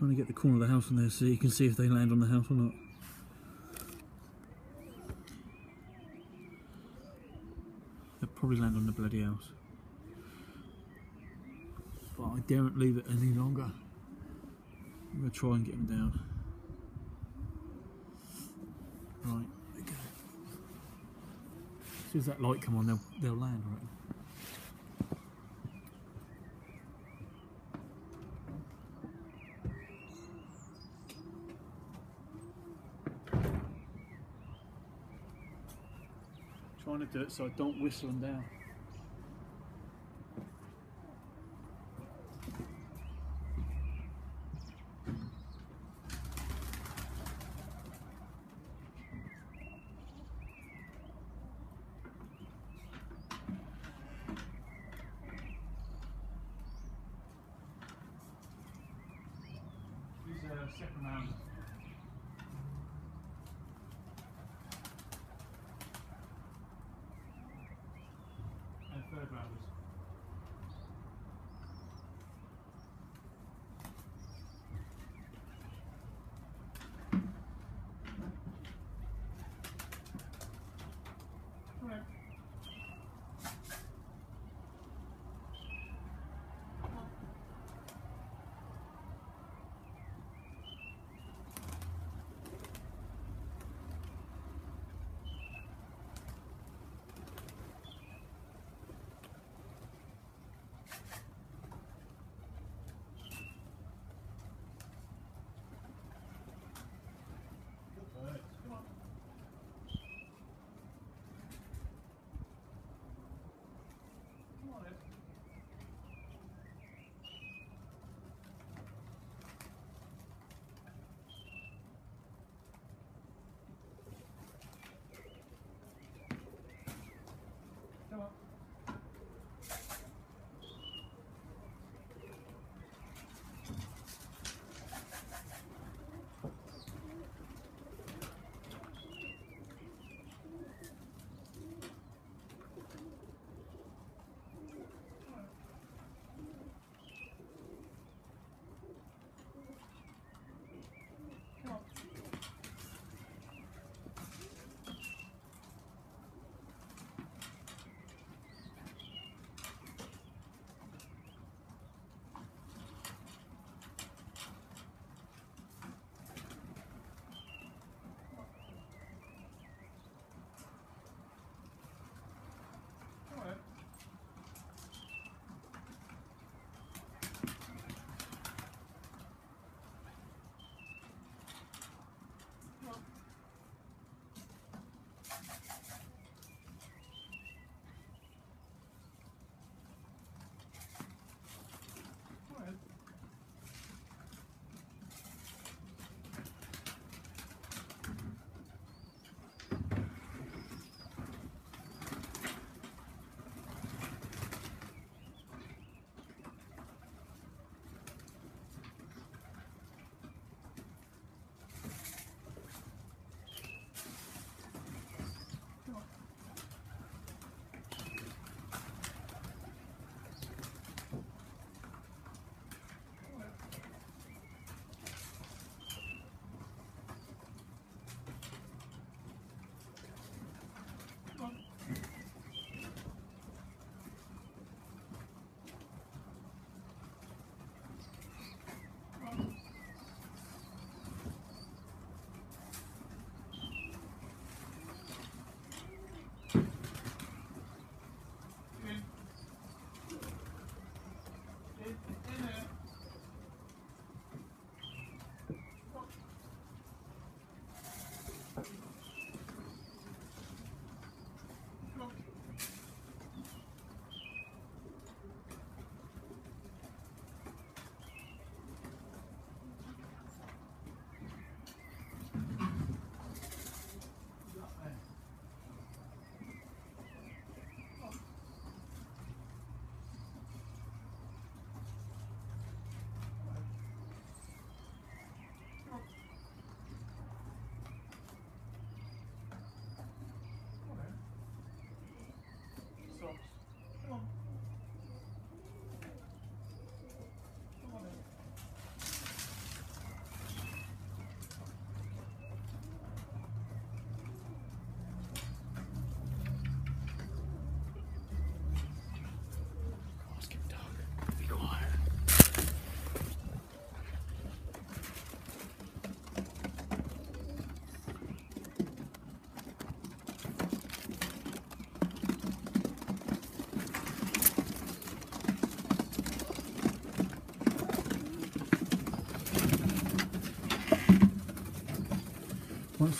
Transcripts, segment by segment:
Trying to get the corner of the house on there so you can see if they land on the house or not. They'll probably land on the bloody house. But I daren't leave it any longer. I'm going to try and get them down. Right, okay. As soon as that light come on, they'll, they'll land, I Trying to do it so I don't whistle them down. Are uh, second round.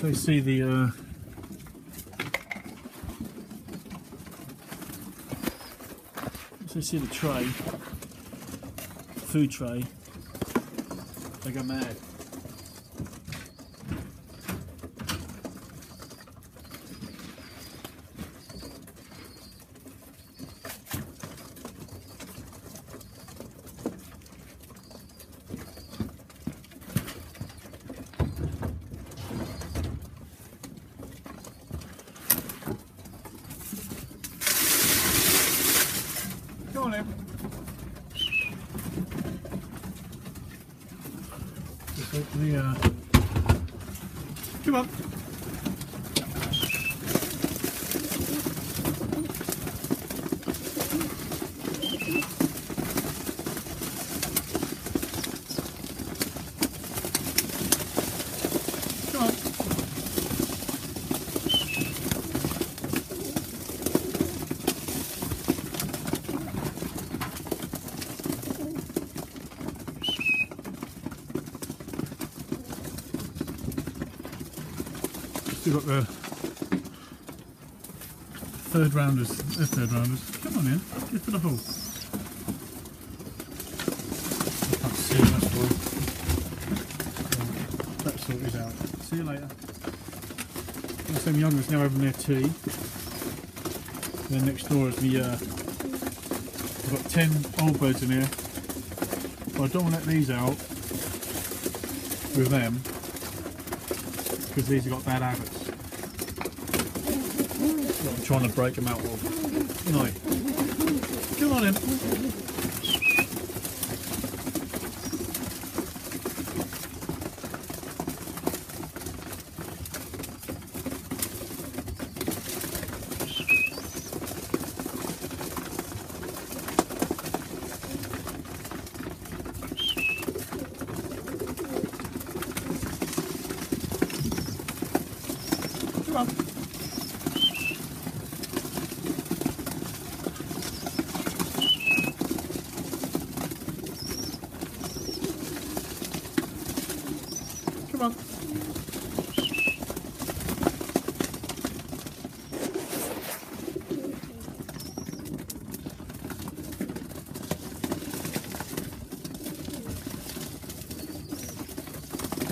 Once they see the uh, once they see the tray, food tray, they go mad. Come on in. Just open the, uh... Come on. Come on. Still got the third rounders, uh, third rounders. Come on in, get to the hole. I can't see them, that's why. Right, That's sorted out. See you later. And some youngers now having their tea. Then next door is the, uh, I've got 10 old birds in here. But I don't want to let these out with them because these have got bad habits. I'm trying to break them out of. No. Come on in.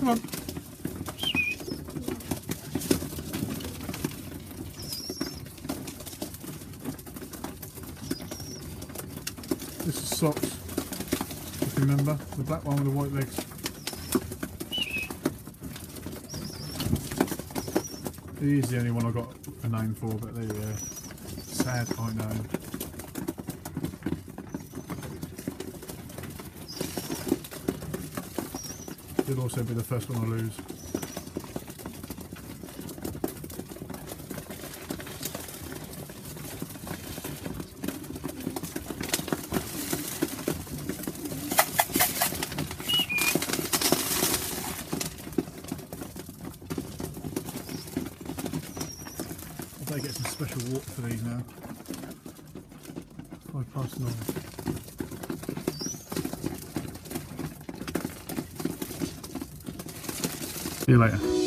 Come on. This is socks, if you remember, the black one with the white legs. He's the only one I got a name for, but there you go. Sad, I know. He'll also be the first one I lose. I get some special water for these now. Five past nine. See you later.